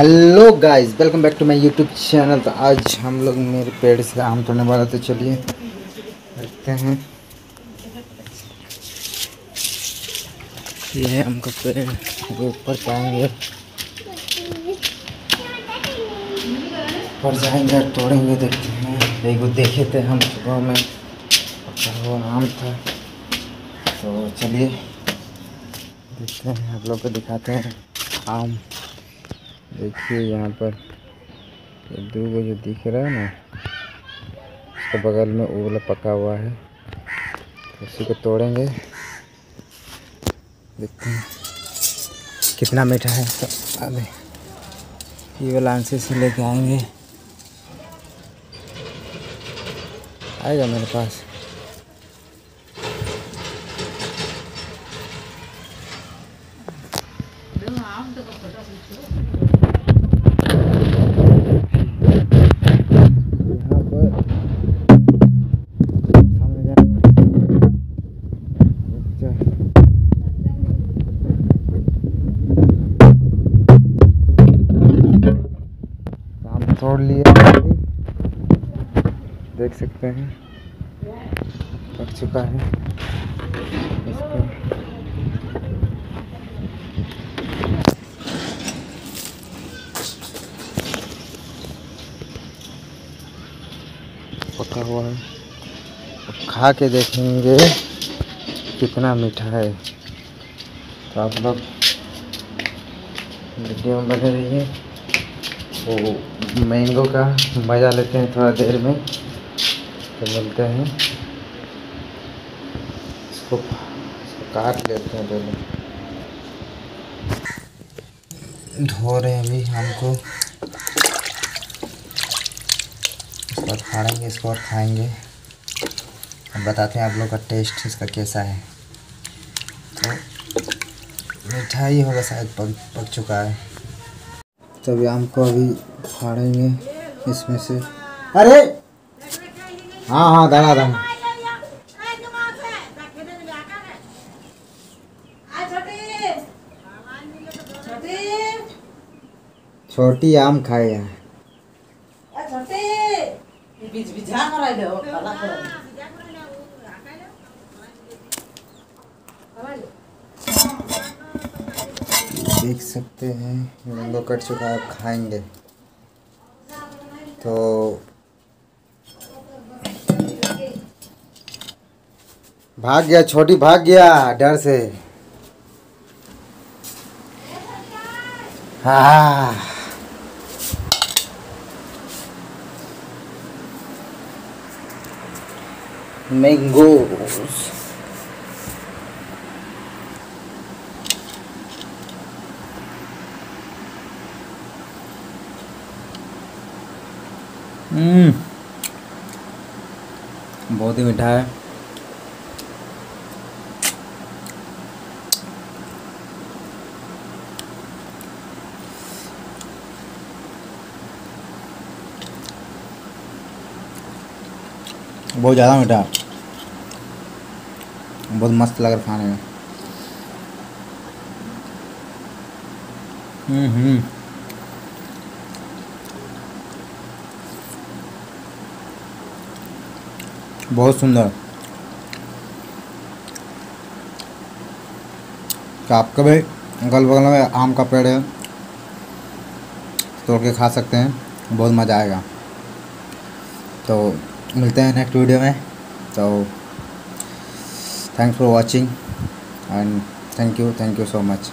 Hello guys welcome back to my YouTube channel तो आज हम लोग मेरे पेड़ से आम तोड़ने वाला तो चलिए, देखते हैं। ये है आम का पेड़ ऊपर जाएँगे। ऊपर जाएँगे तोड़ेंगे, देखते हैं। एक देखे थे हम सुबह में। पका हुआ आम था। तो चलिए, देखते हैं। आप लोग को दिखाते हैं। आम। देखिए यहाँ पर ये दो गो जो दिख रहा है ना, उसके बगल में वाला पका हुआ है। उसी को तोड़ेंगे। देखते हैं कितना मीठा है। तो अभी ये वाला आंसर से लेके आएँगे। आएगा मेरे पास। तोड़ लिया। देख सकते हैं। पक चुका है। इसको पका हुआ है। अब खा के देखेंगे कितना मीठा है। तो आप लोग वीडियो में बने रहिए। वो मैंगो का मज़ा लेते हैं थोड़ा देर में। तो मिलते हैं। इसको काट लेते हैं पहले। धो रहे हैं अभी हमको। इसको फाड़ेंगे, इसको और खाएँगे। अब बताते हैं आप लोग का टेस्ट इसका कैसा है। तो मीठा ही होगा शायद, पक पक चुका है। तो अभी आम को अभी फाड़ेंगे इसमें से। अरे! हाँ हाँ दादा दादा। छोटी आम खाए हैं। देख सकते हैं मैंगो कट चुका है, अब खाएँगे। तो भाग गया, छोटी, भाग गया, डर से। हाँ मैंगोस बहुत ही मीठा है। बहुत ज़्यादा मीठा बहुत मस्त लग रहा खाने में। हम्म हम्म। बहुत सुंदर। तो आपका भी अगल बगल में आम का पेड़ है, तोड़ के खा सकते हैं, बहुत मज़ा आएगा। तो मिलते हैं नेक्स्ट वीडियो में। तो thanks for watching and thank you thank you so much